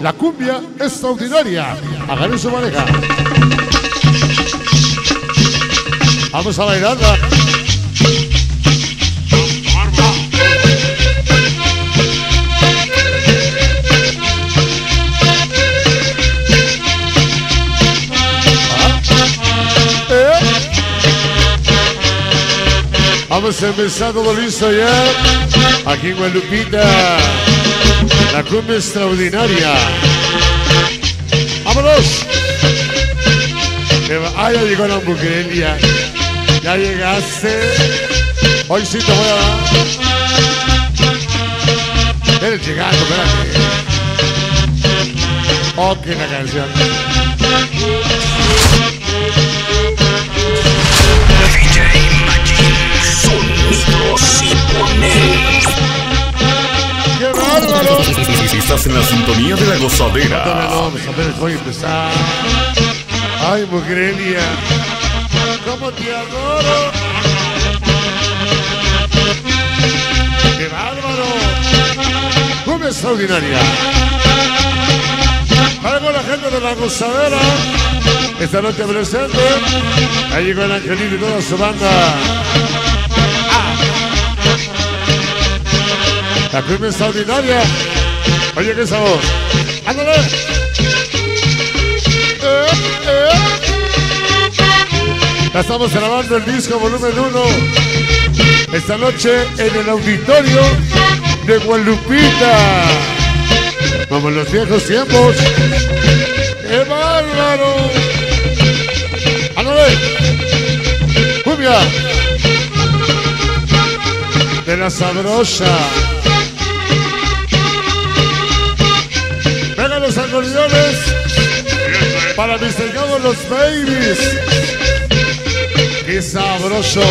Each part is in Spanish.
la cumbia extraordinaria. Hagan su maneja. Vamos a bailarla. Vamos a empezar todo listo ya. Aquí en Guadalupita. La cumbia extraordinaria. ¡Vámonos! Ah, ya llegó la hamburguería. Ya llegaste. Hoy sí te voy a dar. Eres llegando, espérate. Ok, la canción. ¡Qué bárbaro! Estás en la sintonía de la gozadera. No, apenas voy a empezar. Ay, mujerelia. ¿Cómo te adoro? ¡Qué bárbaro! ¡Cumbia extraordinaria! Para con la gente de la gozadera. Esta noche presente. Ahí llegó el Angelito y toda su banda. La cumbia extraordinaria. Oye, qué sabor. ¡Ándale! Eh, eh. Estamos grabando el disco volumen 1. Esta noche en el auditorio de Guadalupita. Como en los viejos tiempos. ¡Qué bárbaro! ¡Ándale! ¡Cumbia! De la sabrosa. Los acordeones para mis señores los babies. ¡Qué sabroso!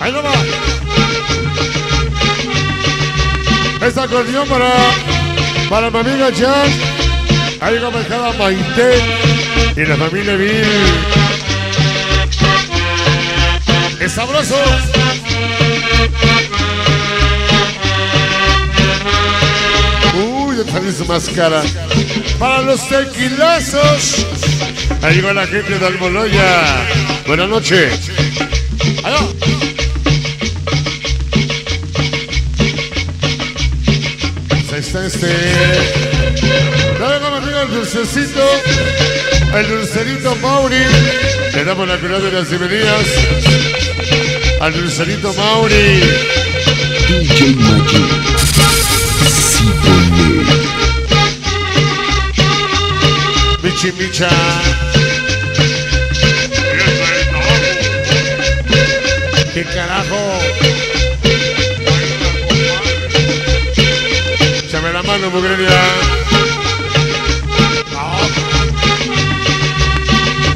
Ahí no va. Este acordeón para, para mi amiga Jan. Ahí va a Maite y la familia Bill. ¡Qué sabroso! Salió su máscara. Para los tequilazos. Ahí llegó la gente de Almoloya. Buenas noches. Allá. Pues Ahí está este. Dale como amigo el dulcecito. El dulcerito Mauri. Le damos la cuidad de las bienvenidas. Al dulcerito Mauri. DJ Magic. Michi Micha. ¿Qué carajo? Échame la mano, mugrería.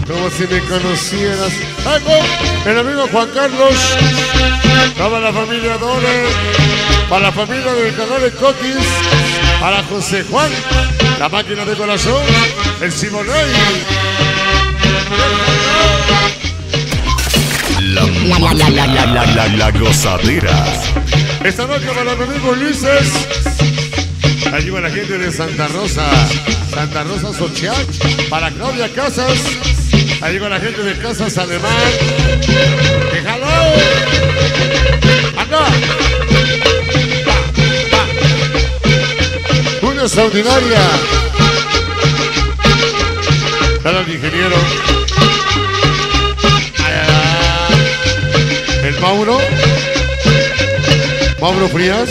Como si me conocieras. ¡Algo! El amigo Juan Carlos. Toda la familia Dore. Para la familia del canal de Coquis. Para José Juan. La máquina de corazón. El Simonay. La, la, la, la, la, la, la, la gozadera. Esta noche para mi amigo Ulises. Allí va la gente de Santa Rosa. Santa Rosa Sochiac. Para Claudia Casas. Allí va la gente de Casas Alemán. ¡Déjalo! ¡Anda! Una extraordinaria. Para el ingeniero. El Mauro. Mauro Frías.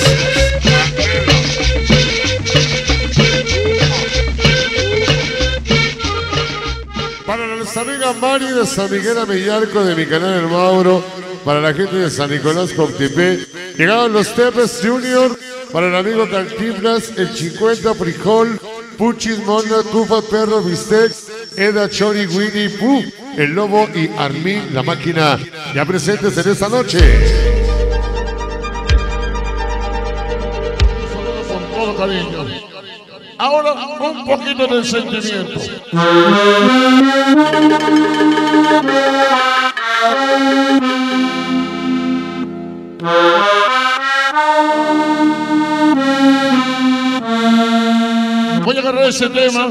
Para nuestra amiga Mari de San Miguel Amillarco de mi canal El Mauro. Para la gente de San Nicolás Coctepé. Llegaron los Tepes Junior. Para el amigo Cantinflas, el 50 Frijol, Puchis, Mona, Cufa, Perro, Bistec, Eda Chori, Winnie Pooh, el lobo y Armin, la máquina, ya presentes en esta noche. Con todo cariño. Ahora un poquito de sentimiento. Voy a agarrar ese tema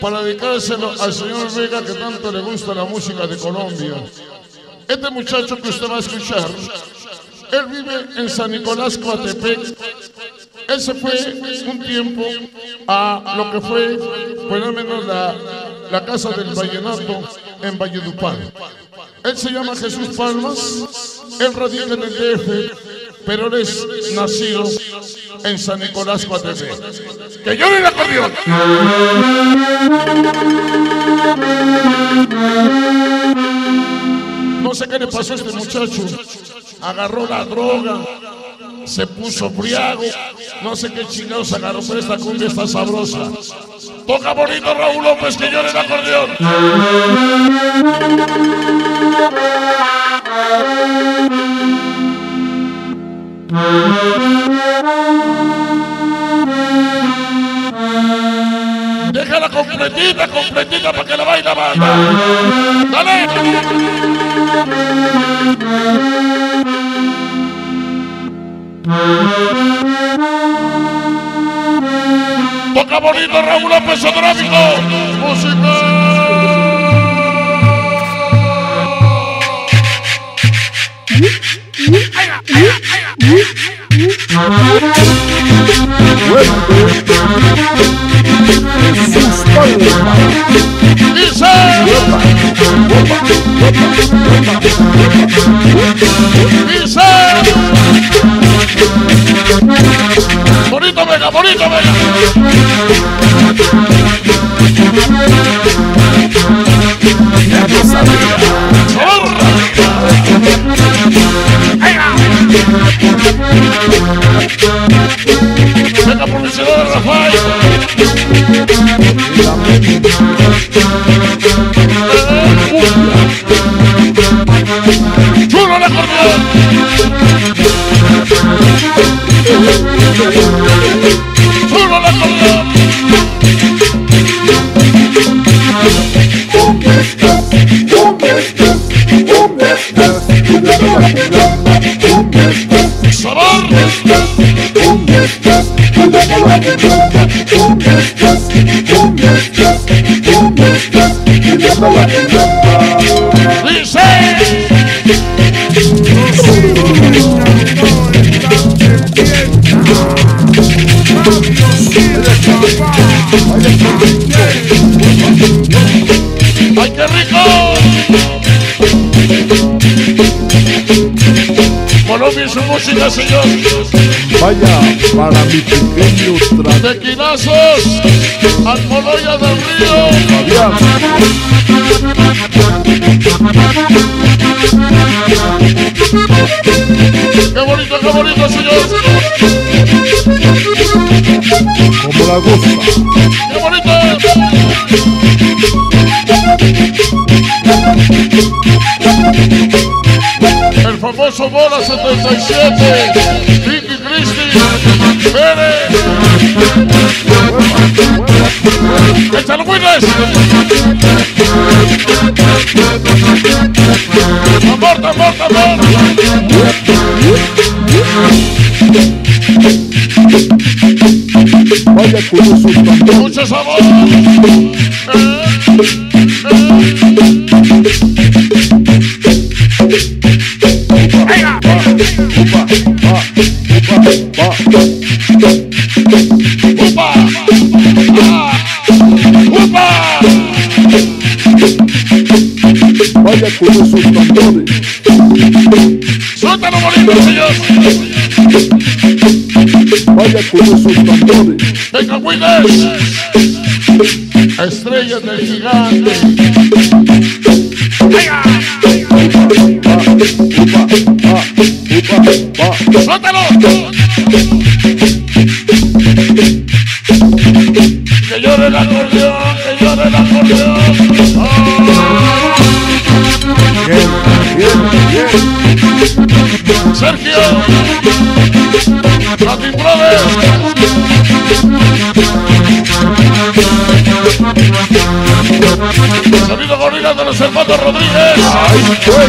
para dedicárselo al señor Vega que tanto le gusta la música de Colombia. Este muchacho que usted va a escuchar, él vive en San Nicolás, Coatepec. Él se fue un tiempo a lo que fue, por lo menos, la, la casa del vallenato en Valledupar. Él se llama Jesús Palmas, él radica en el DF, pero él es nacido en San Nicolás, Coatepec. ¡Que llore el acordeón! No sé qué le pasó a este muchacho. Agarró la droga, se puso friago, no sé qué chingados agarró, pero esta cumbia está sabrosa. Toca bonito Raúl López que llore el acordeón. Déjala completita, completita para que la baila banda. Dale. Toca bonito Raúl López Odráfico. Música. Dice. Bonito Vega, bonito Vega. Dice. Colombia y su música, señor. Vaya para mi pequeño tra- Tequilazos, Almoloya del Río. Fabián. ¡Qué bonito, qué bonito, señor! Como la gusta. ¡Qué bonito! Famoso Bola 77, Vicky Christie, Pérez. ¡Échalo, Willis! ¡Amor, amor, amor! Vaya con tambores. ¡Mucho sabor! Eh, Con esos tambores. ¡Suéltalo bonito, señor! Vaya con esos tambores. ¡Venga, Willis! Estrellas del gigante. Sergio. Latin Brothers. Sonido gorila de los hermanos Rodríguez. Ay, güey.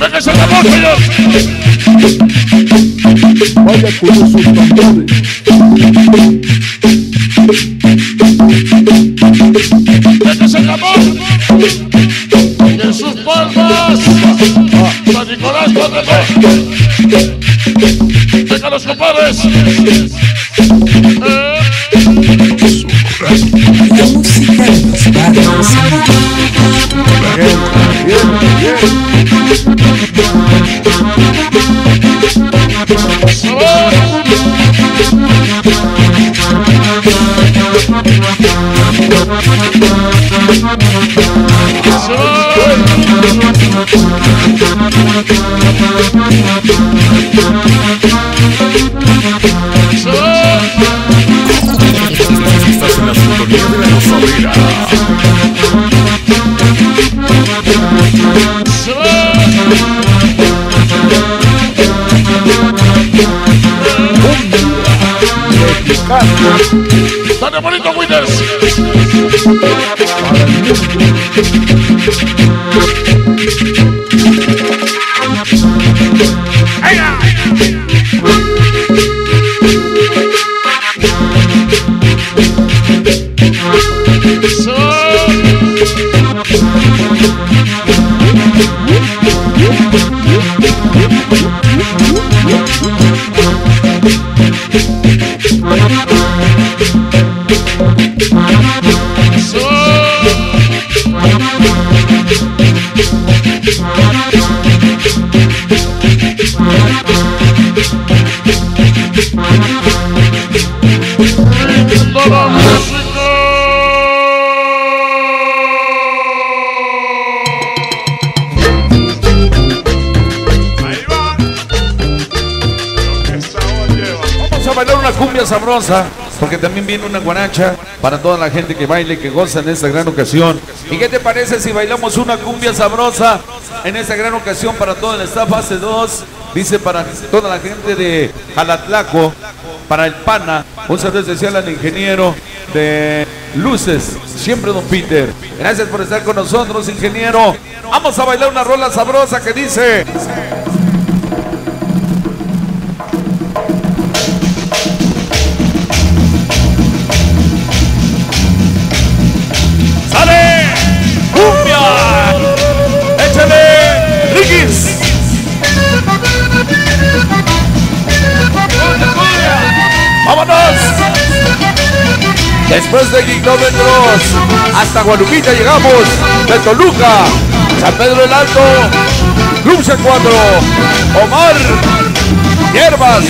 Venga, se acabó, señor. Vaya con esos tambores. Palmas. San Nicolás Coatepec. Venga los compadres. Eh, La música de los barrios. Bien, bien, bien. sabor. Estás en la de la. Dale bonito, Winners. la sabrosa, porque también viene una guaracha para toda la gente que baile, que goza en esta gran ocasión. ¿Y qué te parece si bailamos una cumbia sabrosa en esta gran ocasión para toda la staff fase 2? Dice para toda la gente de Jalatlaco, para el PANA, un saludo especial al ingeniero de Luces, siempre don Peter. Gracias por estar con nosotros, ingeniero. Vamos a bailar una rola sabrosa que dice... Después de kilómetros hasta Guadalupita llegamos de Toluca, San Pedro el Alto, Club C4, Omar, Hierbas,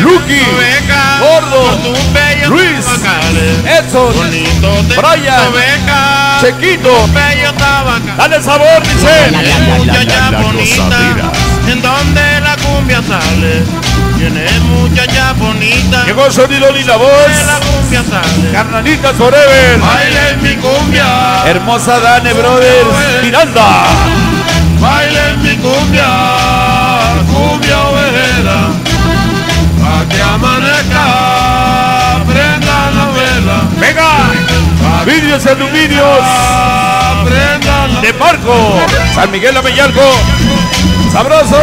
Lucky, Gordo, Luis, Edson, Brian, Chequito, dale sabor, dice. En donde la cumbia sale. Tiene muchacha bonita, Llegó el sonido y la voz. la cumbia sale. Carnalitas Forever. Baile mi cumbia, Hermosa Dane Brothers. Miranda. baile mi cumbia, cumbia ovejera. Pa' que amanezca, prenda la vela. Venga. Vidrios y aluminios. Prenda la De Marco. San Miguel Amellarco. Sabroso.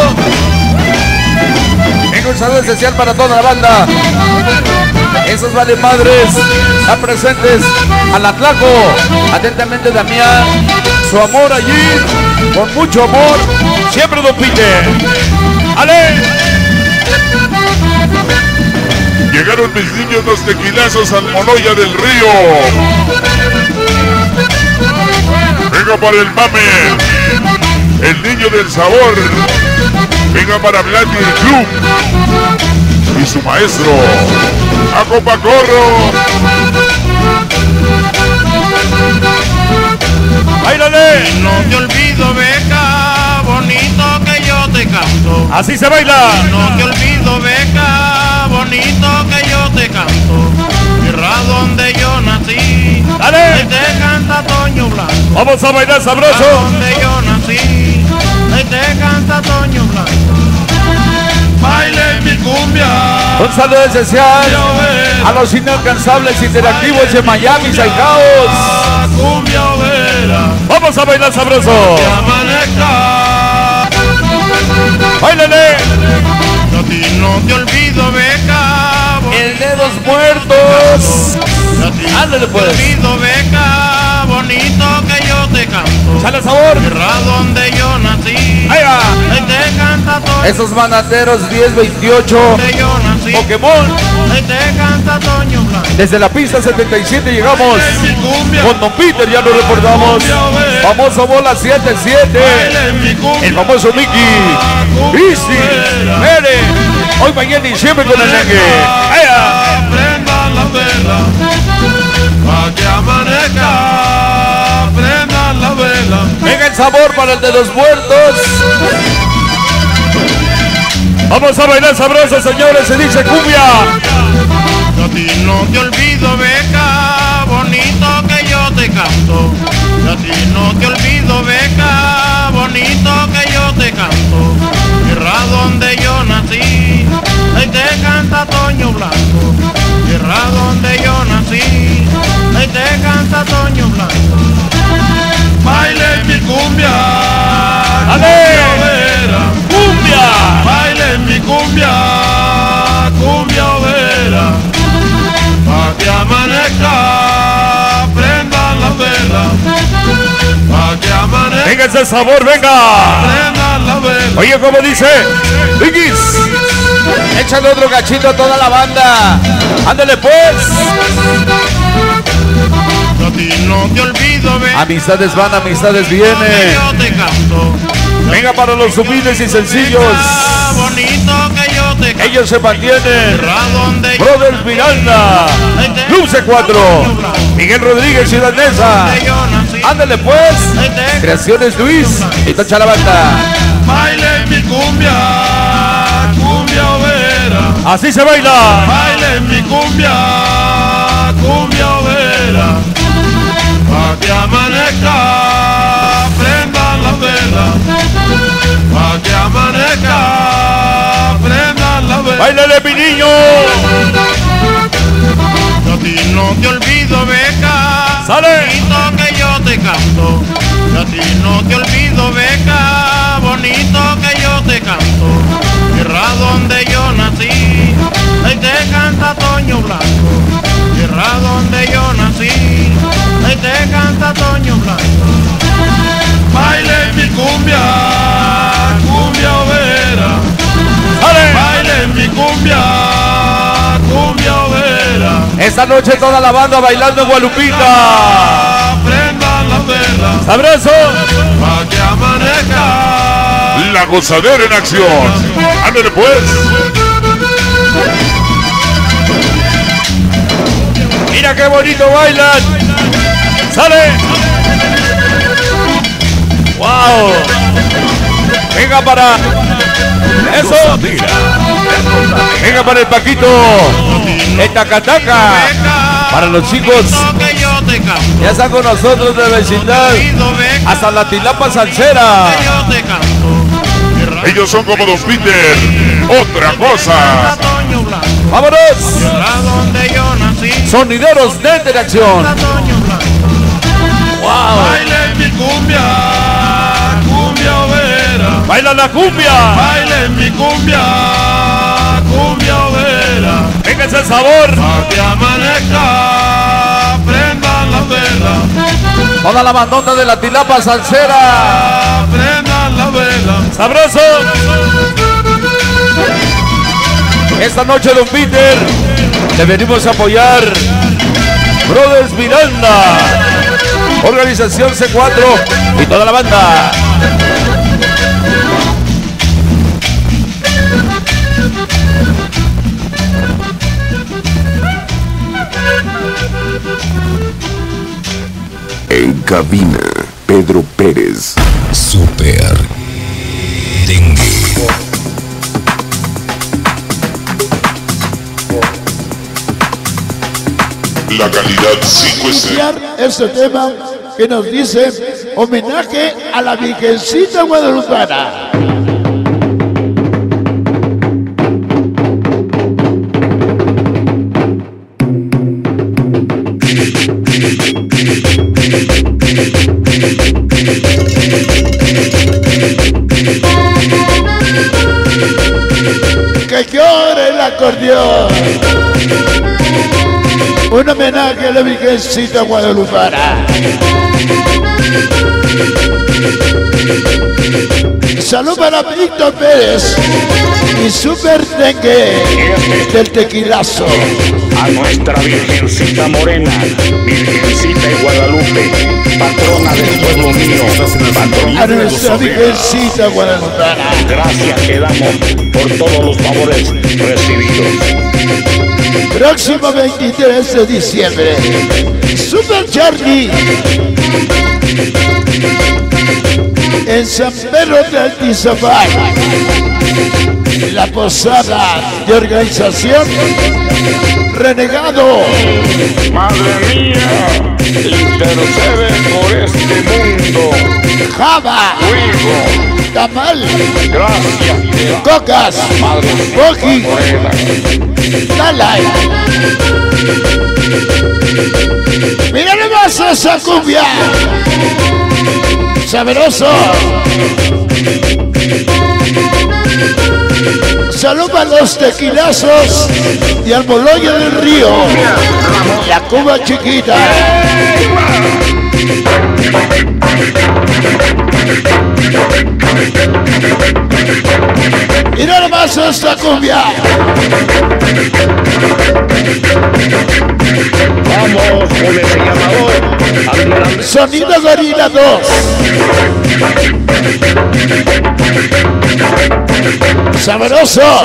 Venga un saludo especial para toda la banda. Esos vale madres. Están presentes. Al Atlaco. Atentamente Damián. Su amor allí. Con mucho amor. Siempre Don Peter. ¡Ale! Llegaron mis niños los tequilazos al Monoya del Río. Venga para el mame, el niño del sabor. Venga para Blandi el Club y su maestro, a Copacorro. ¡Báilale! No te olvido, beca, bonito que yo te canto. Así se baila. No te olvido, beca, bonito que yo te canto. Tierra donde yo nací. Dale. Te canta Toño Blanco. Vamos a bailar sabroso. donde yo nací. Te canta Toño Blanco. Baile mi cumbia. Un saludo especial a los inalcanzables interactivos de Miami, Saicaos. Cumbia overa. Vamos a bailar sabroso. Que amanezca. ¡Báilale! te olvido, beca. El de los muertos. Ándale, no pues. te olvido, beca. Bonito te canto. Sale sabor. Tierra donde yo nací. Ahí va. Ahí te canta todo. Esos manateros 1028. Donde yo nací. Pokémon. Ahí te canta Toño Blanco. Desde la pista 77 llegamos. Con Don Peter ya lo reportamos. Famoso bola 77. Baila en mi cumbia. El famoso Mickey. Easy. Mere. Hoy mañana y siempre con el negue. Ahí va. Prenda la vela. Pa' que amanezca. Venga el sabor para el de los muertos. Vamos a bailar sabroso, señores. Se dice cumbia. Yo a ti no te olvido, beca, bonito que yo te canto. Yo a ti no te olvido, beca, bonito que yo te canto. Tierra donde yo nací, ahí te canta Toño Blanco. Tierra donde yo nací, ahí te canta Toño Blanco. Baile mi cumbia, ¡Ale! cumbia. Baile mi cumbia, cumbia overa, pa' que amanezca, prenda la vela, pa' que amanezca, Venga ese sabor, venga. prenda la vela. Oye, como dice, Biggies. Échale otro cachito a toda la banda. Ándale pues. Yo a ti no te olvido, ve, Amistades van, amistades vienen. yo te canto. Venga para los humildes y sencillos. Bonito que yo te canto. Ellos se mantienen. Brothers Miranda. Luce 4. Miguel Rodríguez, Ciudad Neza. Ándale pues. Creaciones Luis. Y tacha la banda. Baile mi cumbia, cumbia overa. Así se baila. Baile mi cumbia Pa' que amanezca, prenda la vela. Pa' que amanezca, prenda la vela. Bailale, mi niño. Yo a ti no te olvido, beca. Sale. Bonito que yo te canto. Yo a ti no te olvido, beca. Bonito que yo te canto. Tierra donde yo nací. Ahí te canta Toño Blanco. Tierra donde yo nací. Ahí te canta Toño Blanco. Baile mi cumbia, cumbia overa. Sale. Baile mi cumbia, cumbia overa. Esta noche toda la banda bailando en Gualupita. Prenda la vela, Abrazo. pa' que amanezca. La gozadera en acción. Ándale pues. Mira qué bonito bailan. Sale. Wow. Venga para. Eso. Venga para el Paquito. El Tacataca. Para los chicos. Ya están con nosotros de vecindad. Hasta la Tilapa Salsera. Ellos son como Don Peter. Otra cosa. Vámonos. Sonideros de interacción. Wow. Baile mi cumbia, cumbia overa. Baila la cumbia. Baile mi cumbia, cumbia overa. Venga ese sabor. Pa' que amanezca, prenda la vela. Toda la bandota de la Tilapa Salsera. Prenda la vela. Sabroso. Esta noche, Don Peter, le venimos a apoyar. Brothers Miranda. Organización C4 y toda la banda. En cabina, Pedro Pérez. Super Dengue. La calidad 5 estrellas. iniciar este tema que nos dice homenaje a la Virgencita Guadalupana. Homenaje a la Virgencita Guadalupana. Salud para Víctor Pérez y Super Dengue del Tequilazo. a nuestra Virgencita Morena, Virgencita de Guadalupe, patrona del pueblo mío, patrona A de nuestra Virgencita Guadalupana. Gracias que damos por todos los favores recibidos. Próximo 23 de diciembre. Super Charlie. En San Pedro de Altizapán. La posada de organización Renegado. Madre mía, intercede por este mundo. Java. Fuego, Tamal. gracias Cocas. Boji. Dalai. Mira nomás esa cumbia. Sabroso. Salud a los tequilazos y al Moloyo del Río. La Cuba chiquita. Mira nomás esta cumbia. Vamos con ese llamador Sonido Gorila 2. Sabroso.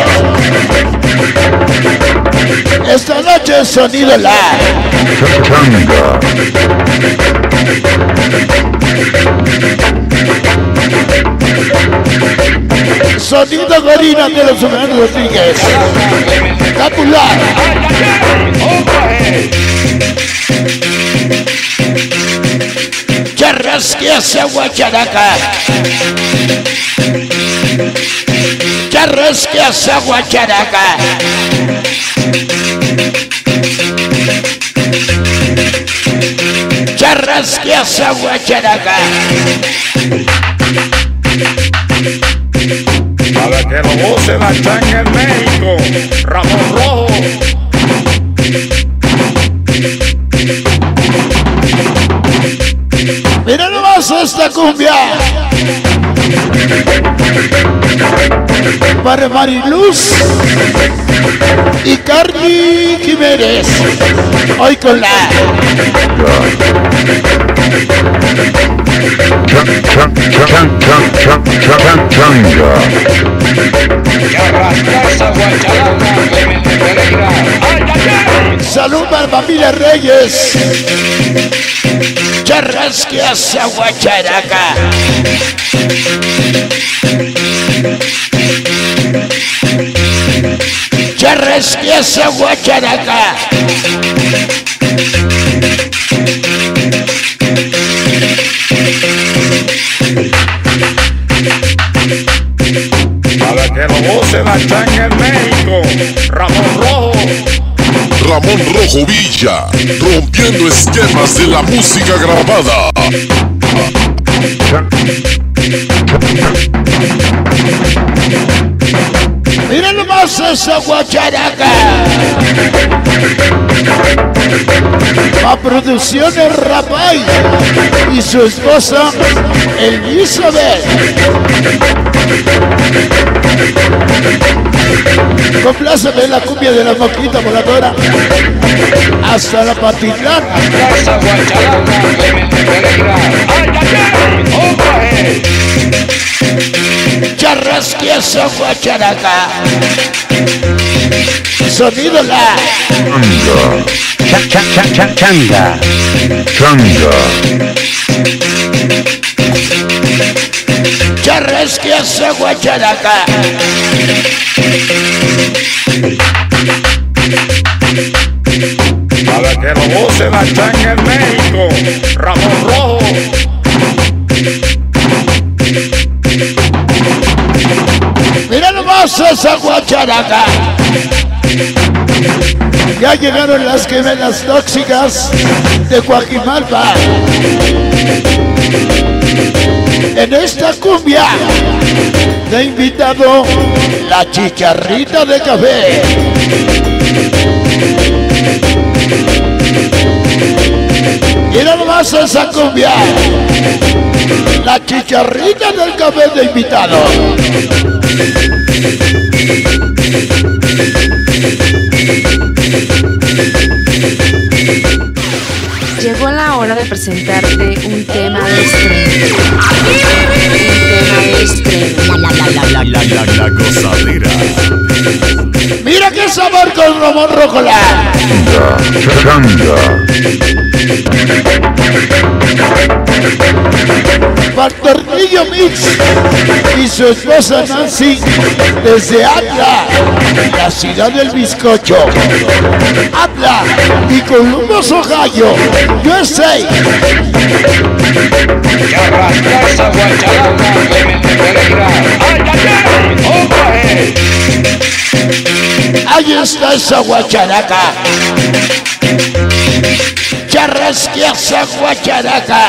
Esta noche Sonido La. Sonido Gorila de los Hermanos Rodríguez. Capular. Charrasque hacia Guacharaca. Charrasque hacia Guacharaca. Charrasque hacia Guacharaca. para que lo goce la changa en México. Ramón Rojo. Mira nomás esta cumbia. Para Mariluz y Carly Jiménez. Hoy con la. Salud para familia Reyes. Charrasque hacia Guacharaca. Charrasque hacia Guacharaca. Para que lo goce la changa en México. Ramón Rojo. Ramón Rojo Villa, rompiendo esquemas de la música grabada. Esa guacharaca. A producciones Rapay y su esposa Elizabeth. Compláceme la cumbia de la moquita voladora hasta la patitlán. Arrastras a Guacharaca. Charrasque esa guacharaca. Sonido la Changa. charrasque esa guacharaca. Para que lo goce la changa en México. Ramón Rojo. Esa guacharaca. Ya llegaron las gemelas tóxicas de Coajimalpa. En esta cumbia de invitado la chicharrita de café. Mira nomás esa cumbia. La chicharrita del café de invitado. Llegó la hora de presentarte un tema de estreno. Un tema de estreno. La, la, la, la, la, la, la gozadera. Mira qué sabor con Ramón Rocola. Pastornillo Mix y su esposa Nancy desde Atla, la ciudad del bizcocho. Atla y Columbus, Ohio, USA. Ahí está esa guacharaca. Charrasquea esa guacharaca.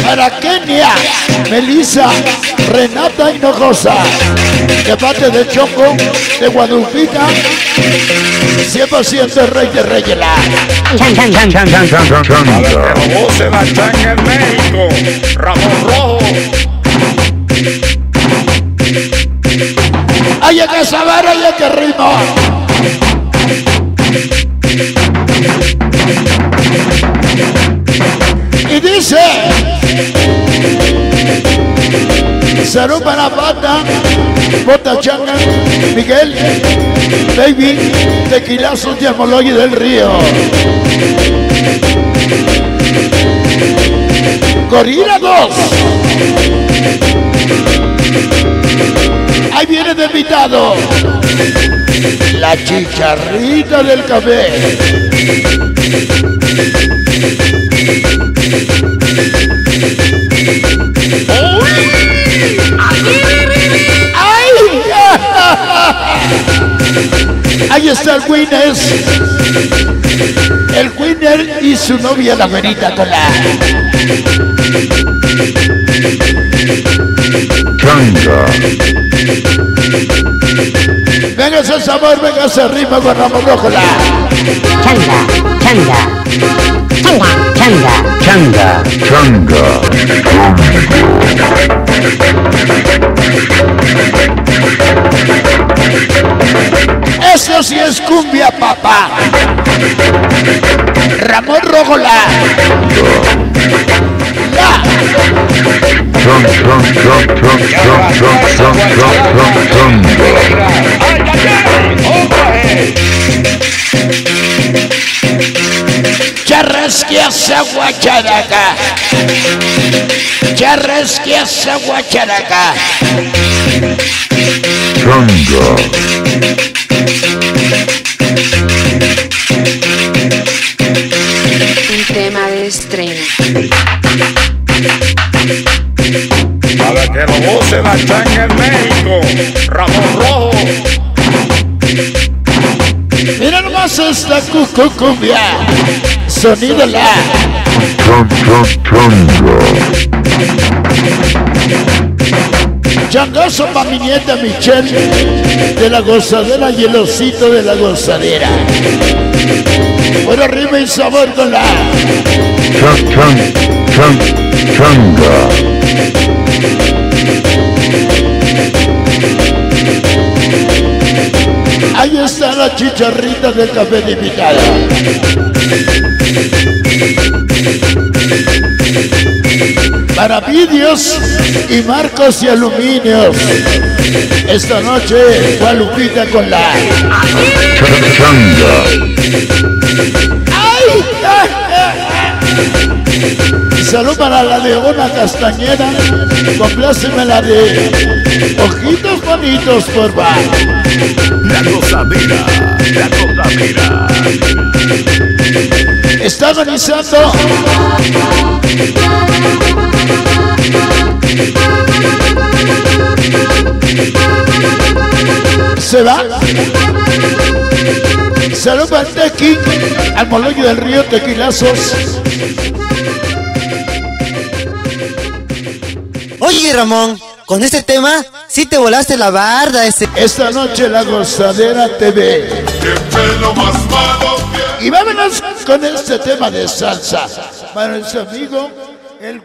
Para Kenia, Melissa, Renata Hinojosa, de parte de Choco, de Guadalupita, 100% Rey de changa en México, Ramón Rojo. ¡Ay, que saber, ay, que ritmo! Salud para Pata, Bota Changa, Miguel, Baby, Tequilazos de Amoloy del Río. Gorila 2. Ahí viene de invitado. La chicharrita del café. Ahí está el winner. El winner y su novia la verita con la. Venga ese sabor, venga ese ritmo con Ramón Rojola. Changa, changa, changa, changa, changa. Sí es cumbia, papá. Ramón Rojola. La. Charrasquea esa guacharaca. Guacharaca. Un tema de estreno. Para que lo goce la changa en México, Ramón Rojo. Mira nomás esta cucu cumbia. Sonido la. Changazo pa' mi nieta Michelle de la gozadera y el osito de la gozadera. Bueno, rima y sabor con la. Ahí está la chicharrita del café de picada. Para vídeos y marcos y aluminios. Esta noche, Gualupita con la. ¡Ay! Salud para la leona castañera. Compláceme la de ojitos bonitos, por favor. La gozadera, la gozadera. Está organizando se va Salud para el Tequi, al Moloyo del Río Tequilazos. Oye, Ramón, con este tema sí te volaste la barda ese. Esta noche la gozadera TV. Y vámonos con este tema de salsa. Para nuestro amigo, el.